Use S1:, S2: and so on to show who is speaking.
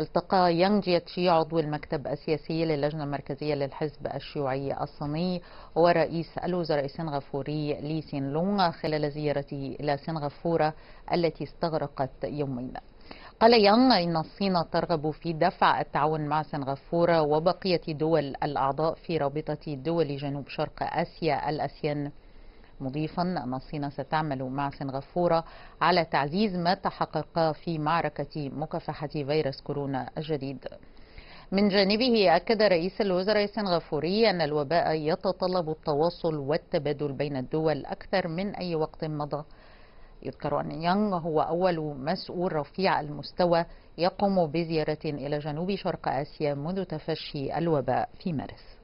S1: التقى يانغ جيتشي عضو المكتب السياسي للجنة المركزية للحزب الشيوعي الصيني ورئيس الوزراء السنغافوري لي سين لونغ خلال زيارته إلى سنغافورة التي استغرقت يومين. قال يانغ إن الصين ترغب في دفع التعاون مع سنغافورة وبقية دول الأعضاء في رابطة دول جنوب شرق آسيا الأسيان. مضيفا أن الصين ستعمل مع سنغافورة على تعزيز ما تحقق في معركة مكافحة فيروس كورونا الجديد. من جانبه أكد رئيس الوزراء السنغافوري أن الوباء يتطلب التواصل والتبادل بين الدول أكثر من أي وقت مضى. يذكر أن يانغ هو أول مسؤول رفيع المستوى يقوم بزيارة إلى جنوب شرق آسيا منذ تفشي الوباء في مارس.